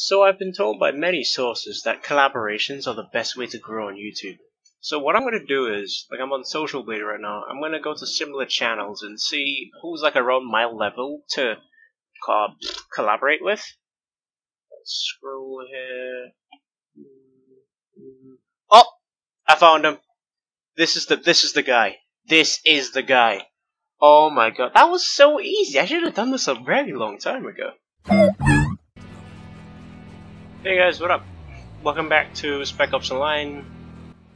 So I've been told by many sources that collaborations are the best way to grow on YouTube. So what I'm gonna do is, like I'm on Social Blade right now, I'm gonna go to similar channels and see who's like around my level to co collaborate with. Let's scroll here. Oh! I found him! This is the this is the guy. This is the guy. Oh my god, that was so easy. I should have done this a very long time ago. Hey guys, what up? Welcome back to Spec Ops Online.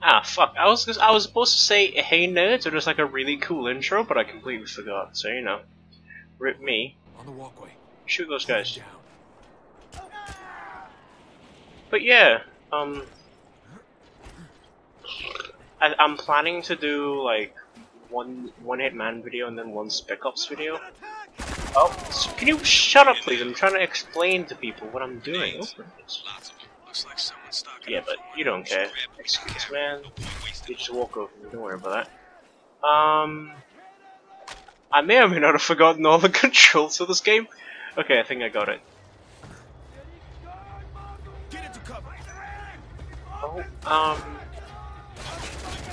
Ah, fuck. I was I was supposed to say hey nerds or just like a really cool intro, but I completely forgot. So you know, rip me. On the walkway. Shoot those guys. Down. But yeah, um, I, I'm planning to do like one one hit man video and then one Spec Ops video. Oh, s- can you shut up, please? I'm trying to explain to people what I'm doing. Open this. Lots of them. Looks like someone stuck Yeah, but you don't care. Excuse man. You just walk over me, don't worry about that. Um, I may or may not have forgotten all the controls for this game. Okay, I think I got it. Get. Oh, um,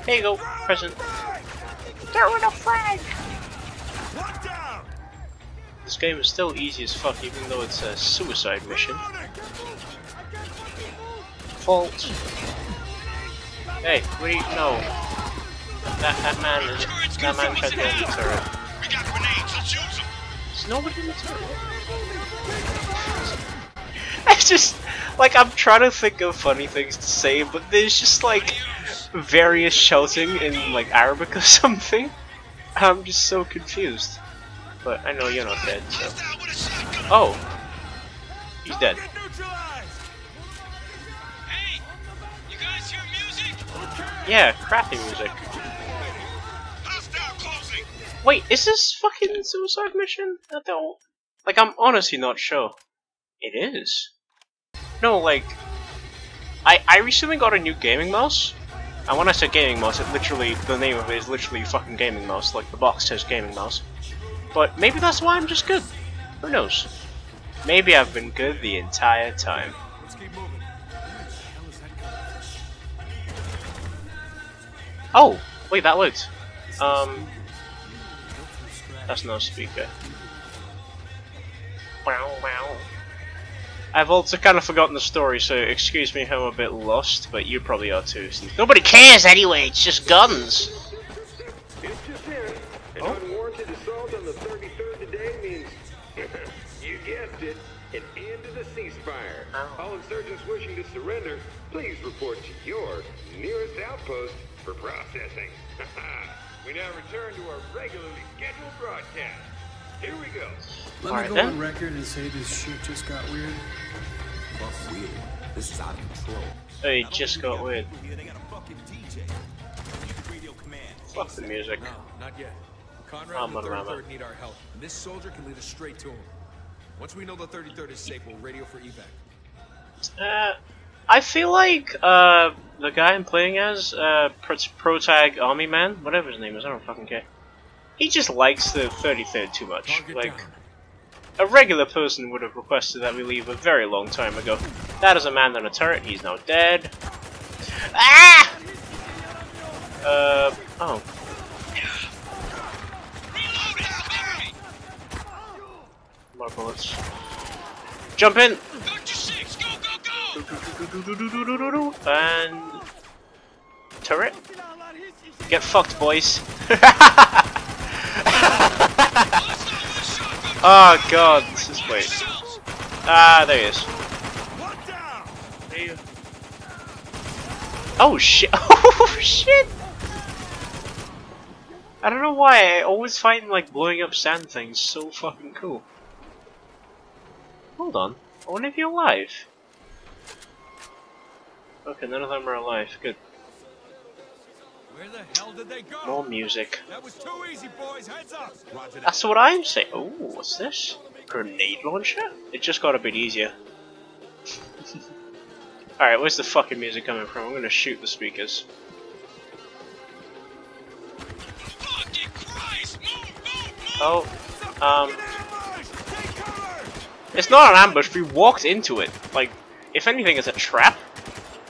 here you go, present. Throwing a flag! This game is still easy as fuck, even though it's a suicide mission. Fault. Hey, you know? That that man is that man tried to get in the turret. We got grenades. Let's use them. There's nobody in the turret. I just like I'm trying to think of funny things to say, but there's just like various shouting in like Arabic or something. I'm just so confused. But I know you're not dead, so. Oh! He's dead. Get neutralized. Hey, you guys hear? Yeah, crappy music. Wait, is this fucking suicide mission? I don't. Like, I'm honestly not sure. It is. No, like. I, I recently got a new gaming mouse. And when I say gaming mouse, it literally. The name of it is literally fucking gaming mouse. Like, the box says gaming mouse. But maybe that's why I'm just good. Who knows? Maybe I've been good the entire time. Oh! Wait, that worked. Um. That's no speaker. Wow, wow. I've also kind of forgotten the story, so excuse me if I'm a bit lost, but you probably are too. Nobody cares anyway, it's just guns! All insurgents wishing to surrender, please report to your nearest outpost for processing. we now return to our regularly scheduled broadcast. Here we go. Let Alright me go then. on record and say this shit just got weird. Fuck weird. This is out of control. Hey, it just got weird. They got a fucking DJ. You radio command. Fuck the music. No, not yet. Konrad I'm and the 33rd need our help, and this soldier can lead us straight to him. Once we know the 33rd is safe, we'll radio for evac. Uh, I feel like, uh, the guy I'm playing as, uh, Pro- Protag Army Man, whatever his name is, I don't fucking care. He just likes the 33rd too much. Like, down. A regular person would have requested that we leave a very long time ago. That is a man on a turret, he's now dead. Ah! Uh, oh. Reload. More bullets. Jump in! And... Turret? Get fucked, boys. oh god, this is... wait. Ah, there he is. Oh shit! Oh shit! I don't know why I always find like blowing up sand things so fucking cool. Hold on, I wonder if you're alive. Okay, none of them are alive. Good. Where the hell did they go? More music. That was too easy, boys. Heads up. Roger. That's what I'm saying. Oh, what's this? Grenade launcher? It just got a bit easier. Alright, where's the fucking music coming from? I'm gonna shoot the speakers. Oh, um, Get ambush! Take cover! It's not an ambush, we walked into it. Like, if anything, it's a trap.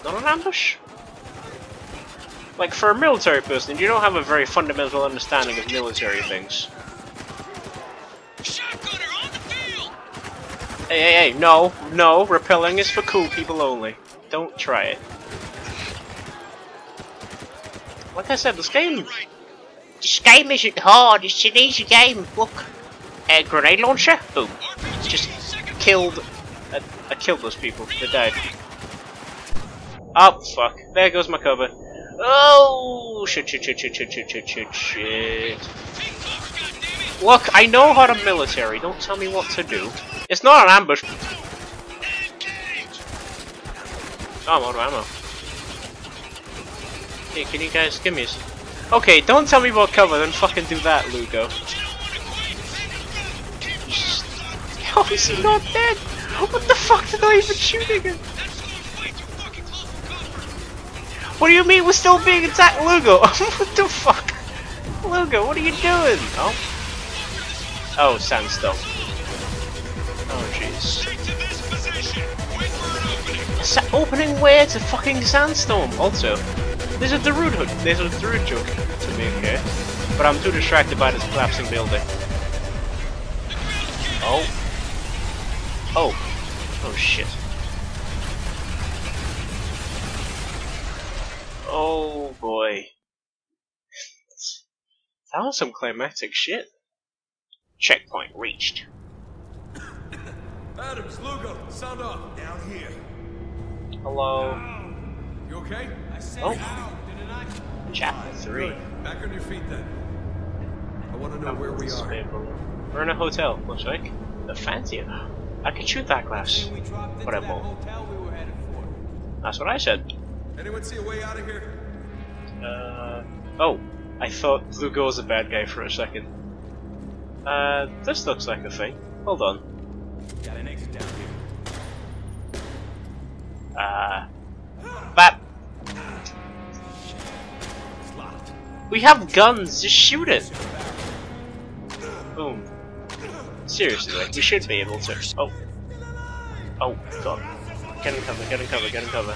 Not an ambush. Like, for a military person, you don't have a very fundamental understanding of military things. Shotgunner on the field! Hey, hey, hey, no, no, repelling is for cool people only. Don't try it. Like I said, this game, this game isn't hard, it's an easy game. Look, a grenade launcher, boom. Just killed, I, I killed those people, they died. Oh, fuck, there goes my cover. Oh, shit, shit, shit, shit, shit, shit, shit, shit, shit. Look, I know how to military, don't tell me what to do. It's not an ambush. Oh, I'm out of ammo. Hey, can you guys give me? s- Okay, don't tell me about cover, then fucking do that, Lugo. How is he not dead? What the fuck did I even shooting him? What do you mean we're still being attacked, Lugo? what the fuck? Lugo, what are you doing? Oh. Oh, sandstone. Oh, jeez. Sa opening where to fucking sandstorm. Also, there's a Darude hook. There's a Darude joke to make here, but I'm too distracted by this collapsing building. Oh. Oh. Oh shit. Oh boy. That was some climactic shit. Checkpoint reached. Adams, Lugo, sound off. Down here. Hello. You okay? Oh. Chapter 3. Good. Back on your feet then. I want to know where we are. We're in a hotel, looks like. The fancier. I could shoot that glass. But I won't. That's what I said. Anyone see a way out of here? Uh, oh, I thought Lugo was a bad guy for a second. Uh, this looks like a thing. Hold on. Got an exit down here. Uh, Bap. We have guns, just shoot it! Boom. Seriously, like, we should be able to. Oh. Oh, god. Get in cover, get in cover, get in cover.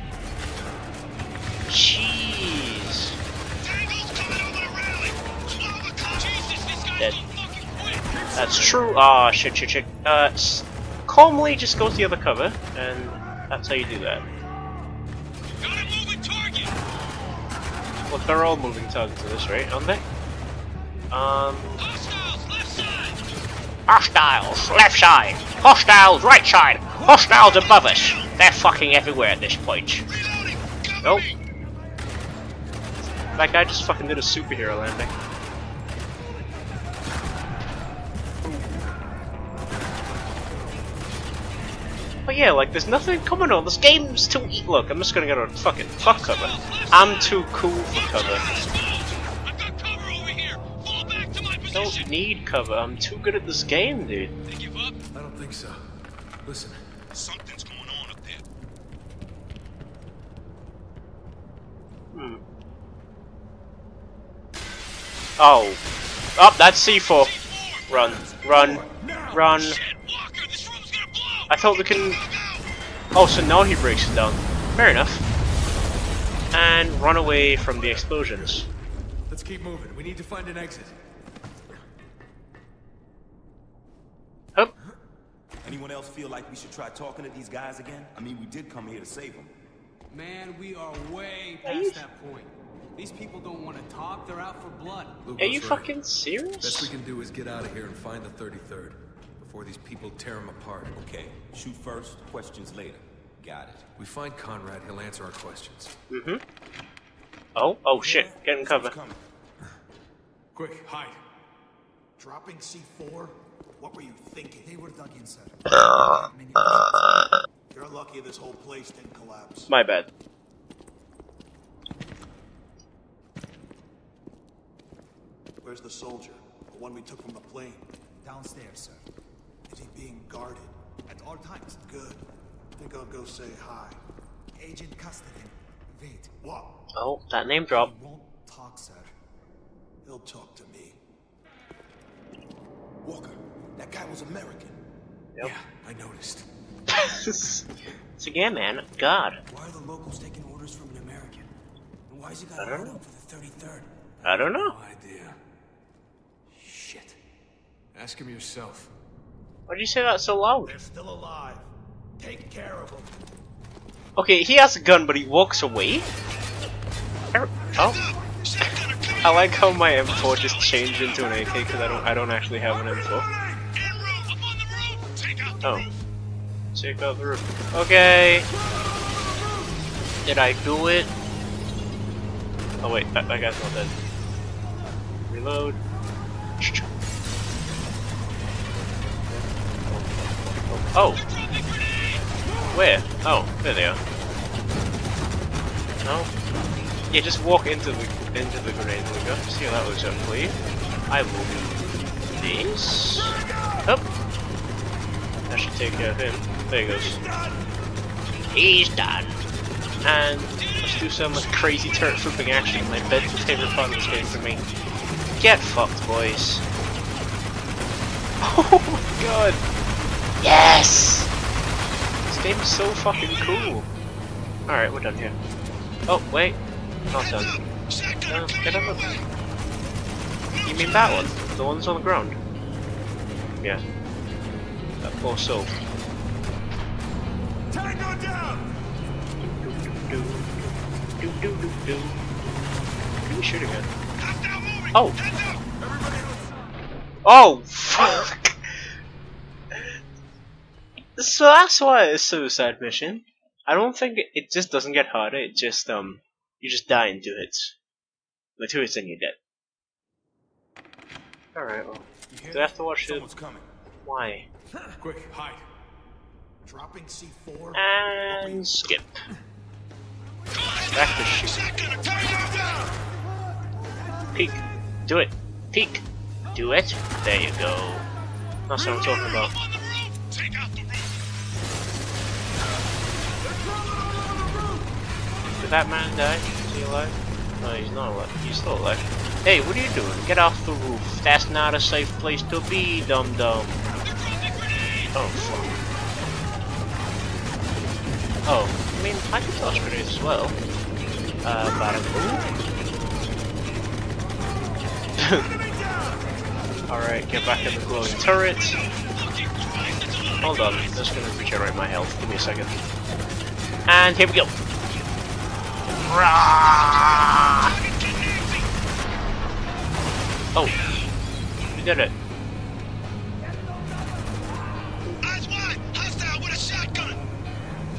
That's true. Ah, shit, shit, shit. Uh, calmly just go to the other cover, and that's how you do that. Got a moving target! Well, they're all moving targets to this, right? Aren't they? Um, Hostiles, left side! hostiles, left side. Hostiles, right side. Hostiles above us. They're fucking everywhere at this point. Nope. That guy just fucking did a superhero landing. Yeah, like, there's nothing coming on. This game's too e- Look, I'm just gonna get a fucking fuck cover. I'm too cool for cover. Cover Don't need cover. I'm too good at this game, dude. They give up? I don't think so. Listen, Something's going on up there. Hmm. Oh. Oh, that's C4. Run. Run. Run. Shit, Walker, this room's gonna blow! I thought we can... Oh, so now he breaks it down. Fair enough. And run away from the explosions. let's keep moving. We need to find an exit. Up. Anyone else feel like we should try talking to these guys again? I mean, we did come here to save them. Man, we are way Are past you- that point. These people don't want to talk, they're out for blood. Lugo's Are you right. fucking serious? Best we can do is get out of here and find the 33rd before these people tear him apart. Okay, shoot first, questions later. Got it. We find Konrad, he'll answer our questions. Mm-hmm. Oh, oh shit. Get in cover. Who's coming? Quick, hide. Dropping C4? What were you thinking? They were have dug inside. You're lucky this whole place didn't collapse. My bad. Where's the soldier? The one we took from the plane? Downstairs, sir. Is he being guarded? At all times. Good. Think I'll go say hi. Agent Custodin. Wait. What? Oh, that name drop. He won't talk, sir. He'll talk to me. Walker, that guy was American. Yep. Yeah, I noticed. it's again, man. God. Why are the locals taking orders from an American? And why has he got I a don't hold know. on for the 33rd? I don't know. No idea. Shit. Ask him yourself. Why do you say that so loud? They're still alive. Take care of them. Okay, he has a gun, but he walks away? Oh. I like how my M4 just changed into an AK because I don't I don't actually have an M4. En route, up on the roof. Take out the Oh. Take out the roof. Okay. Did I do it? Oh wait, that, that guy's not dead. Reload. Oh. Where? Oh, there they are. No. Yeah, just walk into the into the grenade lingo. See how that looks you. I will do this. Up. That should take care of him. There he goes. He's done. And let's do some crazy turret flipping action. My bed favorite part of this game for me. Get fucked, boys. Oh my god. Yes! This game is so fucking cool. Alright, we're done here. Oh, wait. Not done. No, get on the... You mean that one? The one that's on the ground? Yeah. That poor soul. Tango down! Do, do, do, do, do. Who are you shooting at? Hostile moving. Oh! Heads up. Oh, fuck! So that's why it's suicide mission. I don't think it, it just doesn't get harder, it just, um, you just die in two hits. Like two hits and you're dead. Alright, well, do I have to watch it? Someone's coming. Why? Quick, hide. Dropping C4? And skip. Back to shoot. Shotgun, tango down. Peek. Do it. Peek. Do it. There you go. That's what I'm talking about. That man die? Is he alive? No, he's not alive. He's still alive. Hey, what are you doing? Get off the roof. That's not a safe place to be, dum dum. Oh, fuck. Oh, I mean, I can toss grenades as well. Uh, bada boom. Alright, get back in the glowing turret. Hold on, I'm gonna regenerate my health. Give me a second. And here we go. Rah! Oh, we did it.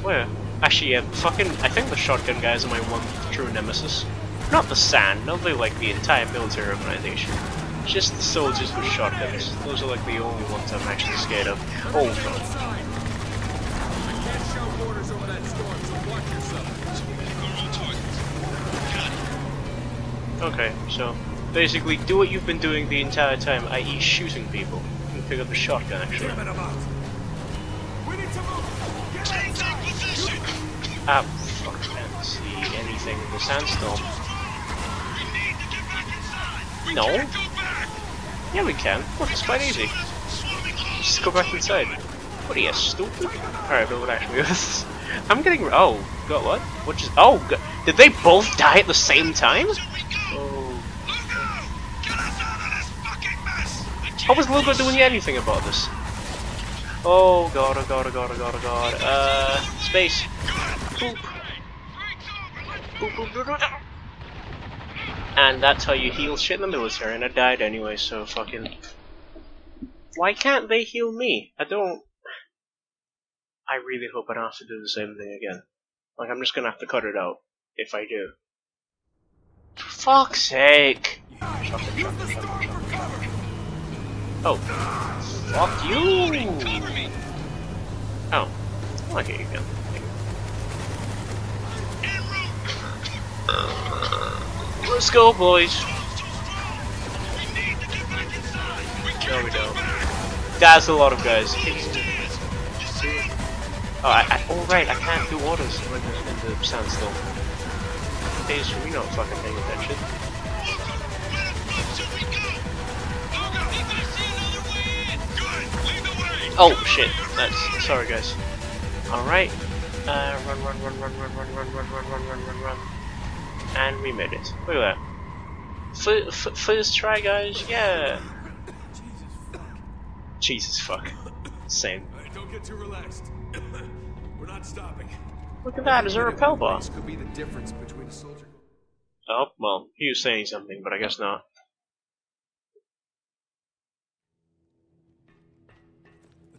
Where? Actually, yeah, fucking. I think the shotgun guys are my one true nemesis. Not the sand, not the, like the entire military organization. Just the soldiers with shotguns. Those are like the only ones I'm actually scared of. Oh. Okay, so basically do what you've been doing the entire time, i.e. shooting people. You can pick up a shotgun actually. Damn it, I'm. We need to move. Get Change inside. of position. Ah, fuck, I can't see anything in the sandstorm. We need to get back. We No. back. Yeah, we can. Look, it's quite easy. Just go back inside. What are you, stupid? Alright, but what actually is... I'm getting... Oh, got what? What just... Oh, go- did they both die at the same time? Here we go. Oh... Lugo, get us out of this fucking mess. I can't How was Lugo doing anything about this? Oh god, oh god, oh god, oh god, oh god. Uh, space. Boop. Boop, boop, boop, boop. And that's how you heal shit in the military, and I died anyway, so fucking... Why can't they heal me? I don't... I really hope I don't have to do the same thing again. Like, I'm just gonna have to cut it out, if I do. For fuck's sake! Shotgun, shotgun, shotgun, shotgun, shotgun. Oh. Fuck you! Oh. I like it again. Route. Let's go, boys. We No, we don't. That's a lot of guys. Oh, I, I, oh right, I can't do orders in the, in the sandstorm. Days me not fucking paying attention. Oh shit, that's sorry guys. Alright. Uh run run run run run run run run run run run run run. And we made it. Look at that. F f first try guys, yeah. Jesus fuck. Same. Don't get too relaxed. We're not stopping. Look at that, is there a repel bar? Could be the difference between a soldier. Oh, well, he was saying something, but I guess not.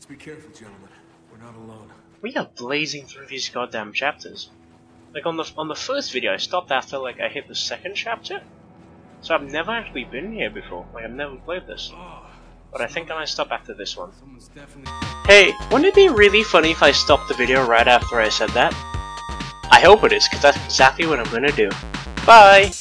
Let's be careful, gentlemen. We're not alone. We are blazing through these goddamn chapters. Like on the on the first video, I stopped after like I hit the second chapter. So I've never actually been here before. Like I've never played this. Ah, but I think I might stop after this one. Hey, wouldn't it be really funny if I stopped the video right after I said that? I hope it is, because that's exactly what I'm gonna do. Bye!